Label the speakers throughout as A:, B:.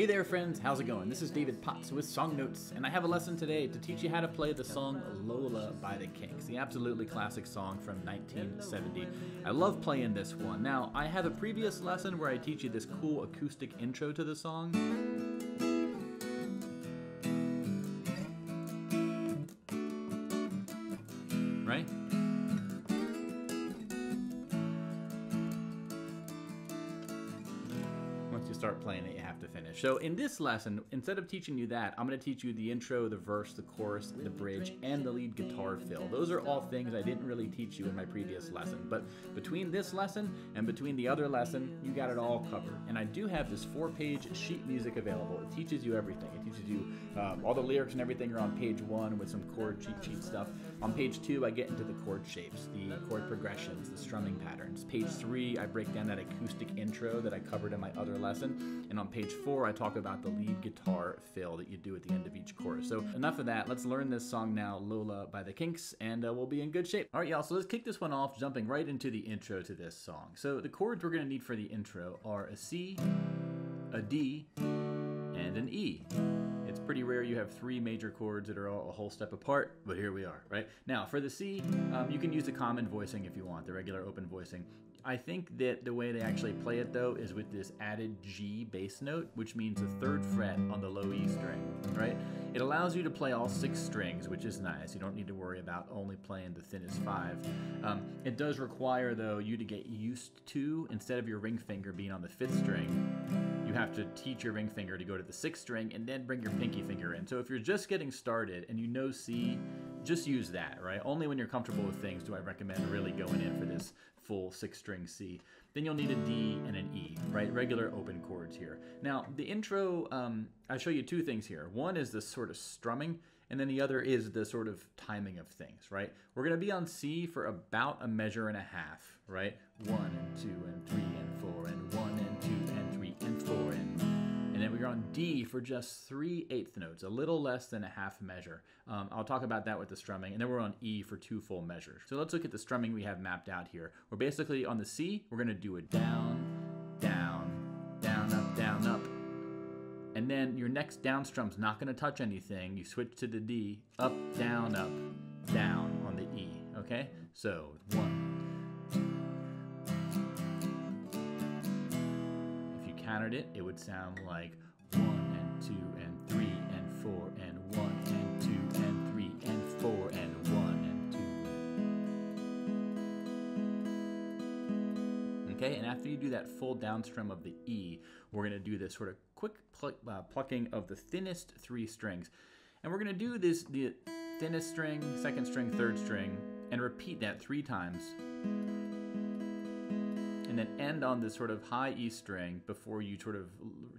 A: Hey there, friends, how's it going? This is David Pots with Song Notes, and I have a lesson today to teach you how to play the song Lola by the Kinks, the absolutely classic song from 1970. I love playing this one. Now, I have a previous lesson where I teach you this cool acoustic intro to the song. Right? Start playing it, you have to finish. So in this lesson, instead of teaching you that, I'm going to teach you the intro, the verse, the chorus, the bridge, and the lead guitar fill. Those are all things I didn't really teach you in my previous lesson. But between this lesson and between the other lesson, you got it all covered. And I do have this four-page sheet music available. It teaches you everything. It teaches you um, all the lyrics and everything are on page one with some chord cheat sheet stuff. On page two, I get into the chord shapes, the chord progressions, the strumming patterns. Page three, I break down that acoustic intro that I covered in my other lesson. And on page four, I talk about the lead guitar fill that you do at the end of each chorus. So enough of that. Let's learn this song now, Lola by the Kinks, and uh, we'll be in good shape. All right, y'all, so let's kick this one off, jumping right into the intro to this song. So the chords we're going to need for the intro are a C, a D, and an E. It's pretty rare you have three major chords that are all a whole step apart, but here we are, right? Now, for the C, um, you can use the common voicing if you want, the regular open voicing. I think that the way they actually play it, though, is with this added G bass note, which means the third fret on the low E string, right? It allows you to play all six strings, which is nice. You don't need to worry about only playing the thinnest five. Um, it does require, though, you to get used to, instead of your ring finger being on the fifth string, you have to teach your ring finger to go to the sixth string and then bring your pinky finger in. So if you're just getting started and you know C, just use that, right? Only when you're comfortable with things do I recommend really going in for this full six string C. Then you'll need a D and an E, right? Regular open chords here. Now, the intro, um, I'll show you two things here. One is the sort of strumming, and then the other is the sort of timing of things, right? We're gonna be on C for about a measure and a half, right? One and two and three and four we're on D for just three eighth notes, a little less than a half measure. Um, I'll talk about that with the strumming. And then we're on E for two full measures. So let's look at the strumming we have mapped out here. We're basically on the C, we're gonna do a down, down, down, up, down, up. And then your next down strum's not gonna touch anything. You switch to the D, up, down, up, down on the E, okay? So one, If you counted it, it would sound like four and one and two and three and four and one and two. Okay, and after you do that full downstrum of the E, we're to do this sort of quick pl uh, plucking of the thinnest three strings. And we're to do this the thinnest string, second string, third string, and repeat that three times and then end on this sort of high E string before you sort of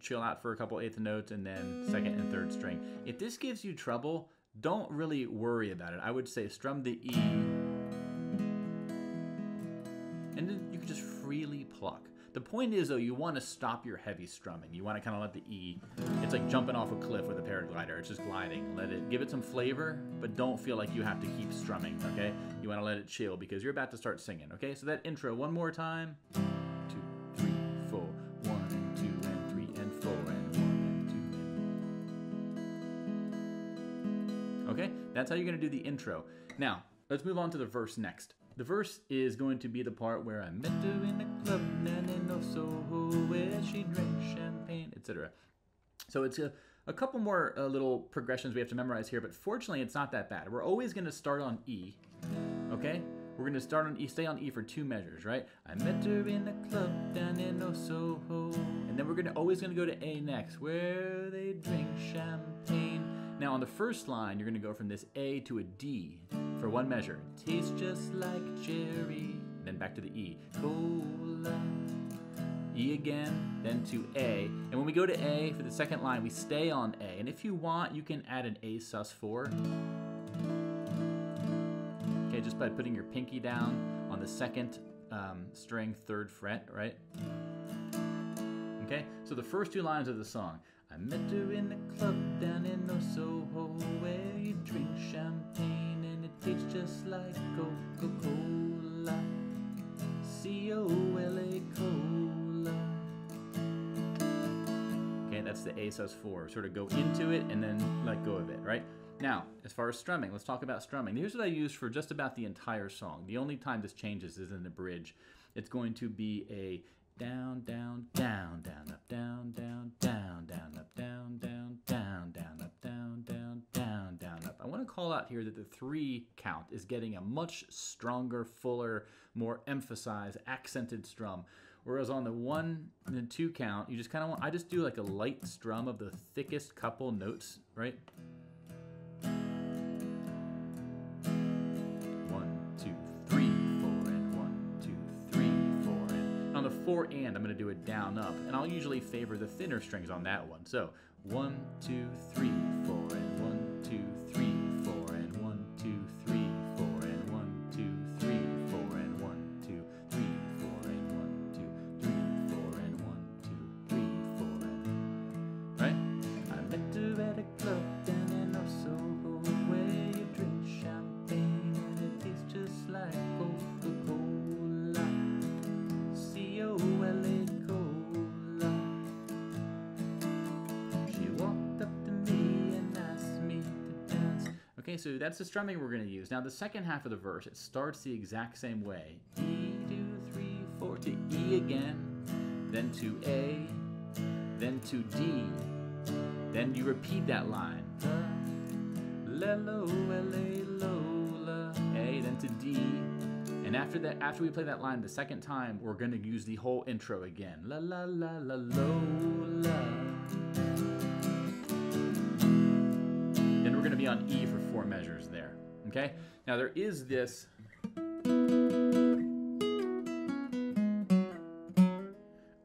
A: chill out for a couple eighth notes and then second and third string. If this gives you trouble, don't really worry about it. I would say strum the E and then you can just freely pluck. The point is though, you want to stop your heavy strumming. You want to kind of let the E, it's like jumping off a cliff with a paraglider. It's just gliding. Let it, give it some flavor, but don't feel like you have to keep strumming, okay? You want to let it chill because you're about to start singing, okay? So that intro one more time. Two, three, four, one and two and three and four and one and two and... Okay, that's how you're gonna do the intro. Now, let's move on to the verse next. The verse is going to be the part where I met her in the club down in Soho where she drank champagne, etc. So it's a, a couple more uh, little progressions we have to memorize here, but fortunately it's not that bad. We're always going to start on E, okay? We're to start on E, stay on E for two measures, right? I met her in the club down in Soho. And then we're gonna always to go to A next, where they drink champagne. Now on the first line, you're to go from this A to a D for one measure. Tastes just like cherry. Then back to the E. Cola. E again, then to A. And when we go to A for the second line, we stay on A. And if you want, you can add an A sus4. Just by putting your pinky down on the second um, string, third fret, right? Okay, so the first two lines of the song. I met her in the club down in Soho where you drink champagne and it tastes just like Coca-Cola. C-O-L-A Cola. Okay, that's the A sus4. Sort of go into it and then let go of it, right? Now, as far as strumming, let's talk about strumming. Here's what I use for just about the entire song. The only time this changes is in the bridge. It's going to be a down, down, down, down, up, down, down, down, down, up, down, down, down, down, up, down, down, down, down, up. I want to call out here that the three count is getting a much stronger, fuller, more emphasized, accented strum. Whereas on the one and two count, you just kind of want, I just do like a light strum of the thickest couple notes, right? And, I'm going to do a down up. And I'll usually favor the thinner strings on that one. So one, two, three, so that's the strumming we're going to use. Now the second half of the verse, it starts the exact same way. E, two, three, four, to E again, then to A, then to D. Then you repeat that line. L-O-L-A-Lola, A, then to D. And after that, after we play that line the second time, we're going to use the whole intro again. La la la la Lola. Then on E for four measures there. Okay? Now there is this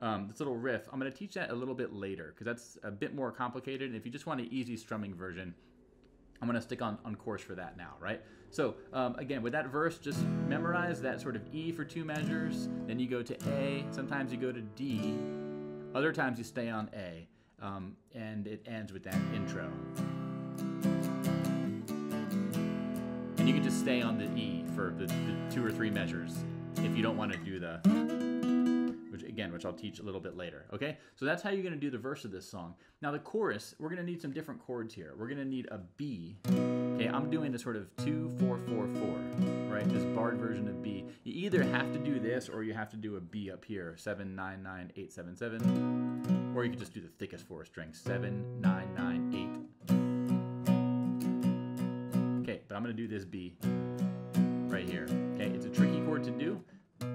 A: um, this little riff. I'm going to teach that a little bit later because that's a bit more complicated. And if you just want an easy strumming version, I'm going to stick on, on course for that now, right? So um, again, with that verse, just memorize that sort of E for two measures. Then you go to A. Sometimes you go to D. Other times you stay on A. Um, and it ends with that intro. And you can just stay on the E for the, the two or three measures if you don't want to do the which again, which I'll teach a little bit later. Okay, so that's how you're going to do the verse of this song. Now the chorus, we're going to need some different chords here. We're going to need a B. Okay, I'm doing the sort of two, four, four, four, right? This barred version of B. You either have to do this or you have to do a B up here, seven, nine, nine, eight, seven, seven, or you can just do the thickest four strings, seven, nine, but I'm going to do this B right here. Okay, it's a tricky chord to do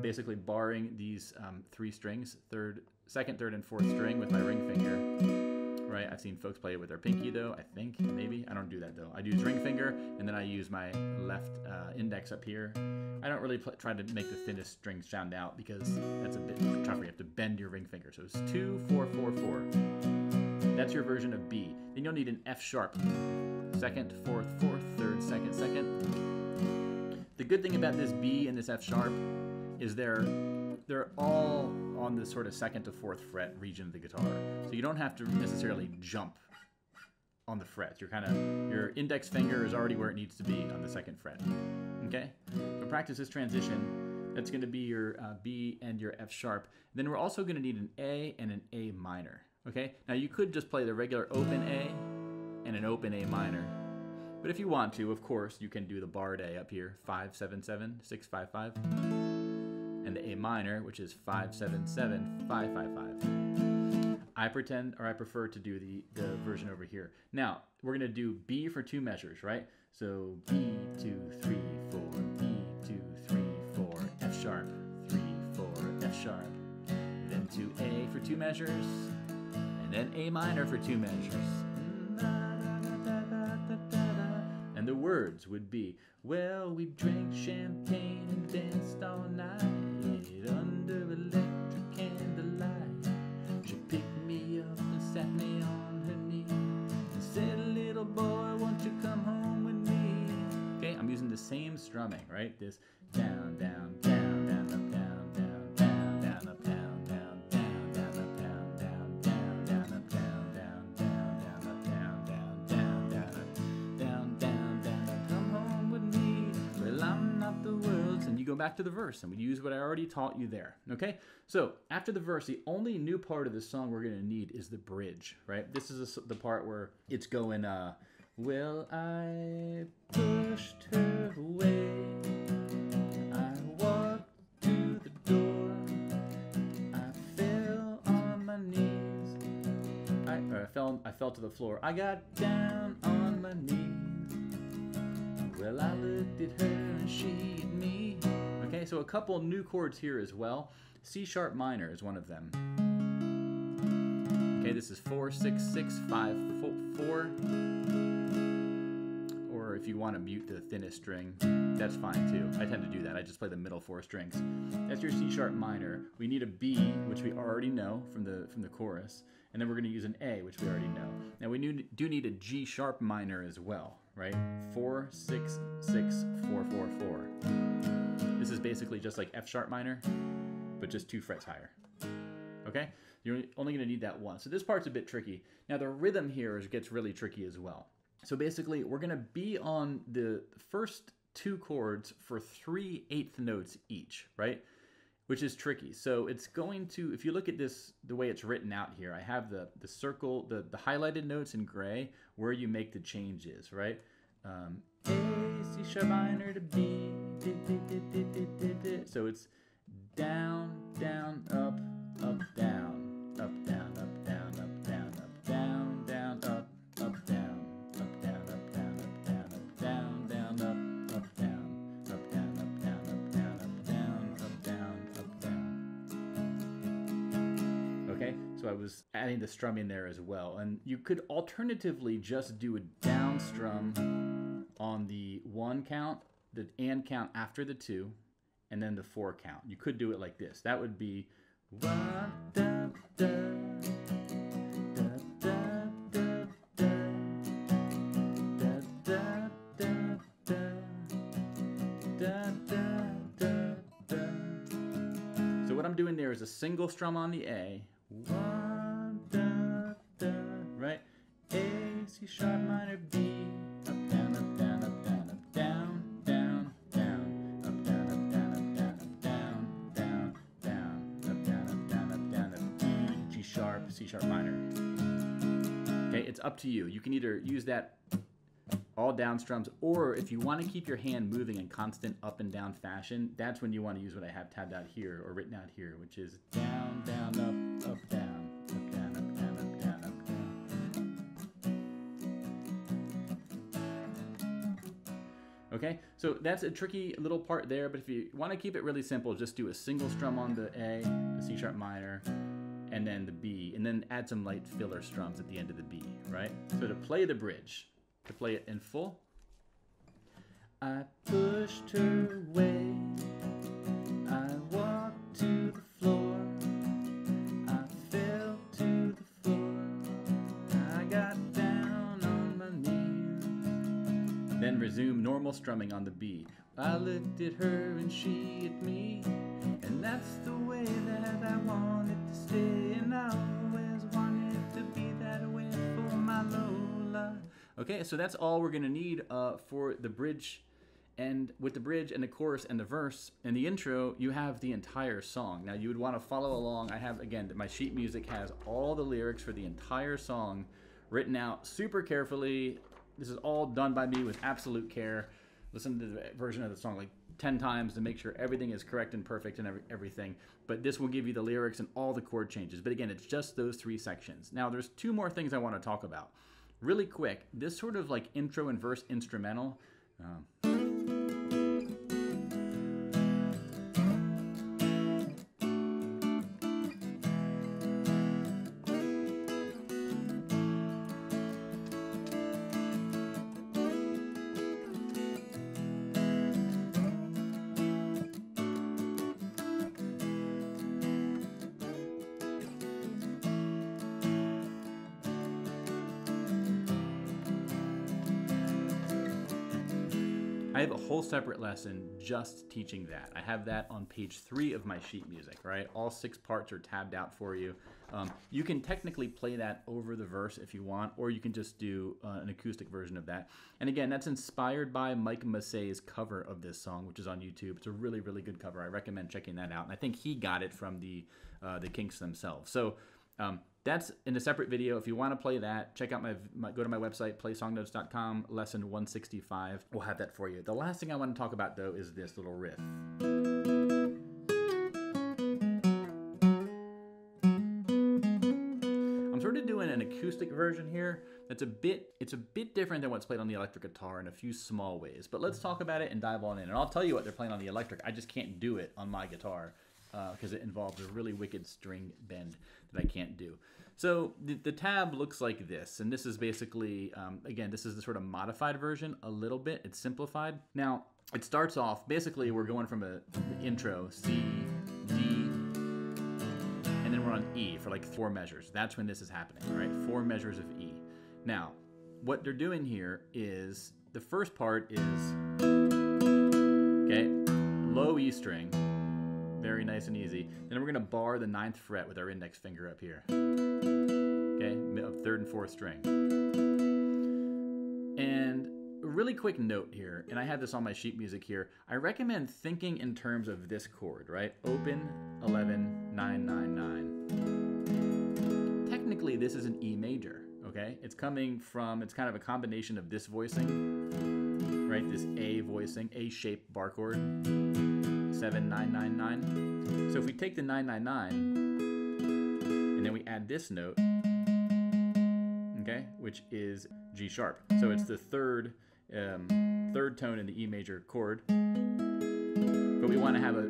A: basically barring these um, three strings, third, second, third, and fourth string with my ring finger. Right, I've seen folks play it with their pinky though. I think maybe I don't do that though. I use ring finger and then I use my left uh, index up here. I don't really try to make the thinnest strings sound out because that's a bit tougher. You have to bend your ring finger. So it's two, four, four, four. That's your version of B. Then you'll need an F sharp. Second, fourth, fourth, third, second, second. The good thing about this B and this F sharp is they're they're all on the sort of second to fourth fret region of the guitar. So you don't have to necessarily jump on the frets. You're kind of your index finger is already where it needs to be on the second fret. Okay? So practice this transition. That's going to be your uh, B and your F sharp. Then we're also going to need an A and an A minor. Okay? Now you could just play the regular open A and an open A minor. But if you want to, of course, you can do the barred A up here, 577, 655 and the A minor, which is 577 555. I pretend or I prefer to do the, the version over here. Now, we're to do B for two measures, right? So B, two, three, four, B, two, three, four, F sharp, three, four, F sharp. Then to A for two measures, and then A minor for two measures. And the words would be, well, we drank champagne and danced all night under electric candlelight. She picked me up and sat me on her knee and said, little boy, won't you come home with me? Okay, I'm using the same strumming, right? This down, down, down, go back to the verse and we use what I already taught you there. Okay? So after the verse, the only new part of the song we're going to need is the bridge, right? This is the part where it's going, uh, Well, I pushed her away. I walked to the door. I fell on my knees. I, I fell. I fell to the floor. I got down on my knees. Well, I looked at her and she at me. Okay, so a couple new chords here as well. C sharp minor is one of them. Okay, this is four, six, six, five, four. Or if you want to mute the thinnest string, that's fine too. I tend to do that. I just play the middle four strings. That's your C sharp minor. We need a B, which we already know from the from the chorus, and then we're going to use an A, which we already know. Now we do need a G sharp minor as well, right? Four, six, six, four, four, four. This is basically just like F sharp minor, but just two frets higher. Okay? You're only going to need that once. So this part's a bit tricky. Now the rhythm here is, gets really tricky as well. So basically, we're going to be on the first two chords for three eighth notes each, right? Which is tricky. So it's going to, if you look at this, the way it's written out here, I have the, the circle, the, the highlighted notes in gray where you make the changes, right? Um, A, C sharp minor to B, so it's down, down, up, up, down, up, down, up, adding the strum in there as well. And you could alternatively just do a down strum on the one count, the and count after the two, and then the four count. You could do it like this. That would be one, da, da. So what I'm doing there is a single strum on the A, to you. You can either use that all down strums, or if you want to keep your hand moving in constant up and down fashion, that's when you want to use what I have tabbed out here or written out here, which is down, down, up, up, down, up, down, up, down, up, down, up, down. Okay, so that's a tricky little part there, but if you want to keep it really simple, just do a single strum on the A, the C sharp minor, and then the B, and then add some light filler strums at the end of the B, right? So to play the bridge, to play it in full. I pushed her away. I walked to the Resume normal strumming on the B. I looked at her and she at me. And that's the way that I wanted to stay. And I always wanted to be that way for my Lola. Okay, so that's all we're gonna need uh, for the bridge. And with the bridge and the chorus and the verse and the intro, you have the entire song. Now you would want to follow along. I have again, my sheet music has all the lyrics for the entire song written out super carefully. This is all done by me with absolute care. Listen to the version of the song like 10 times to make sure everything is correct and perfect and every, everything. But this will give you the lyrics and all the chord changes. But again, it's just those three sections. Now, there's two more things I want to talk about. Really quick, this sort of like intro and verse instrumental. Um, whole separate lesson just teaching that. I have that on page three of my sheet music, right? All six parts are tabbed out for you. Um, you can technically play that over the verse if you want, or you can just do uh, an acoustic version of that. And again, that's inspired by Mike Masse's cover of this song, which is on YouTube. It's a really, really good cover. I recommend checking that out. And I think he got it from the uh, the Kinks themselves. So um, that's in a separate video. If you want to play that, check out my, my, go to my website, playsongnotes.com, lesson 165. We'll have that for you. The last thing I want to talk about though is this little riff. I'm sort of doing an acoustic version here that's a bit it's a bit different than what's played on the electric guitar in a few small ways. But let's talk about it and dive on in. And I'll tell you what they're playing on the electric. I just can't do it on my guitar because uh, it involves a really wicked string bend that I can't do. So the, the tab looks like this, and this is basically, um, again, this is the sort of modified version a little bit. It's simplified. Now, it starts off, basically we're going from a intro, C, D, and then we're on E for like four measures. That's when this is happening, right? Four measures of E. Now, what they're doing here is, the first part is, okay, low E string, very nice and easy. Then we're gonna bar the ninth fret with our index finger up here. Okay, of third and fourth string. And a really quick note here, and I have this on my sheet music here. I recommend thinking in terms of this chord, right? Open 11 9 9 9. Technically, this is an E major. Okay, it's coming from. It's kind of a combination of this voicing, right? This A voicing, A-shaped bar chord 7999. So if we take the 999 and then we add this note, okay, which is G sharp. So it's the third um, third tone in the E major chord, but we want to have a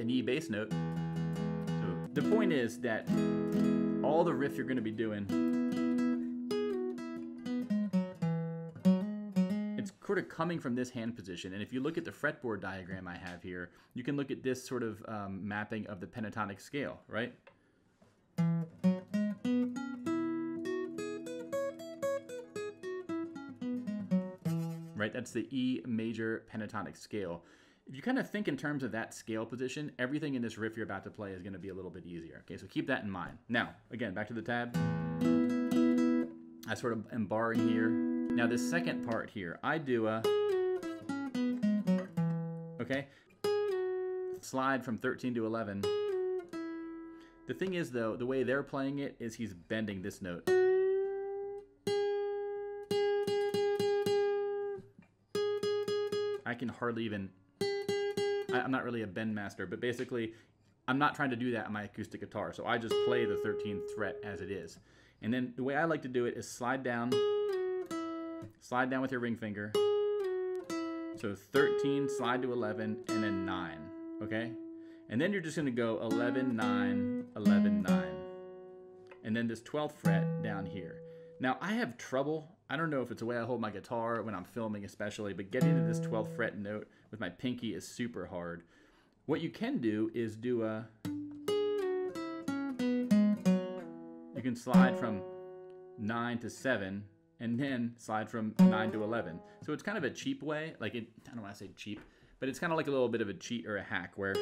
A: an E bass note. So the point is that all the riff you're going to be doing sort of coming from this hand position. And if you look at the fretboard diagram I have here, you can look at this sort of um, mapping of the pentatonic scale, right? Right, that's the E major pentatonic scale. If you kind of think in terms of that scale position, everything in this riff you're about to play is going to be a little bit easier. Okay, so keep that in mind. Now, again, back to the tab. I sort of am barring here. Now this second part here, I do a, okay, slide from 13 to 11. The thing is though, the way they're playing it is he's bending this note. I can hardly even, I, am not really a bend master, but basically I'm not trying to do that on my acoustic guitar. So I just play the 13th fret as it is. And then the way I like to do it is slide down, slide down with your ring finger. So 13, slide to 11, and then 9, okay? And then you're just gonna go 11, 9, 11, 9. And then this 12th fret down here. Now I have trouble, I don't know if it's the way I hold my guitar when I'm filming especially, but getting to this 12th fret note with my pinky is super hard. What you can do is do a, you can slide from 9 to 7 and then slide from 9 to 11. So it's kind of a cheap way, like it, I don't want to say cheap, but it's kind of like a little bit of a cheat or a hack where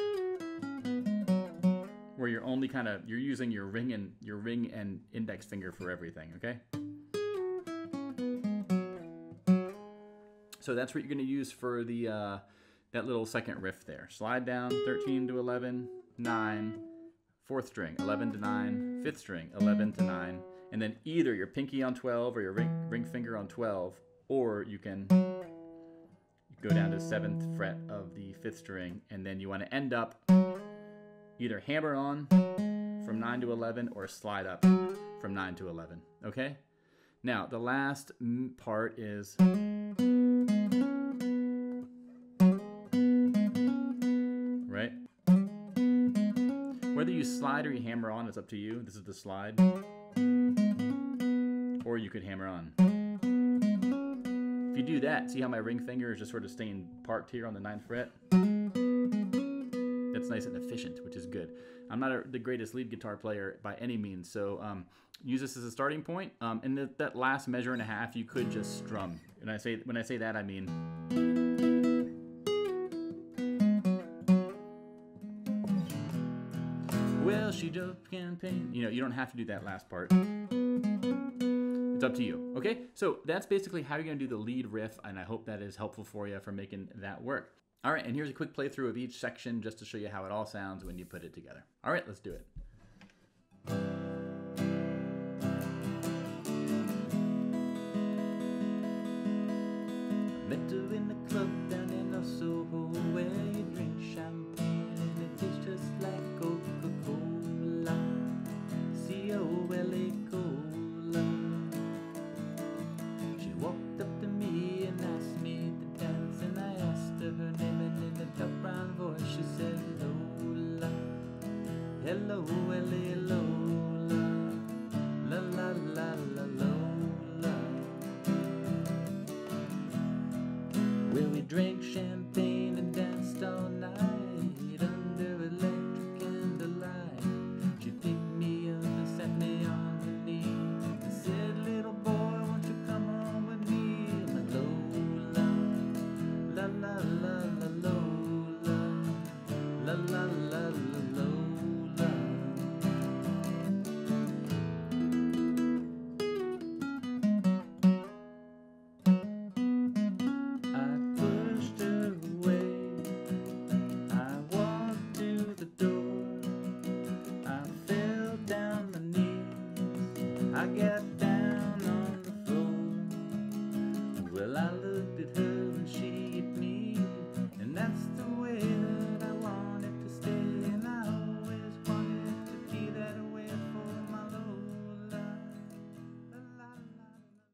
A: where you're only kind of you're using your ring and your ring and index finger for everything, okay? So that's what you're going to use for the uh, that little second riff there. Slide down 13 to 11, 9, fourth string, 11 to 9, fifth string, 11 to 9, and then either your pinky on 12 or your ring, ring finger on 12, or you can go down to the seventh fret of the fifth string, and then you want to end up either hammer on from 9 to 11 or slide up from 9 to 11. Okay? Now, the last part is. Right? Whether you slide or you hammer on it's up to you. This is the slide or you could hammer on. If you do that, see how my ring finger is just sort of staying parked here on the ninth fret? That's nice and efficient, which is good. I'm not a, the greatest lead guitar player by any means, so um, use this as a starting point. Um, and that last measure and a half, you could just strum. And I say when I say that, I mean. Well, she just can't paint. You know, you don't have to do that last part. It's up to you. Okay, so that's basically how you're gonna do the lead riff, and I hope that is helpful for you for making that work. All right, and here's a quick playthrough of each section just to show you how it all sounds when you put it together. All right, let's do it.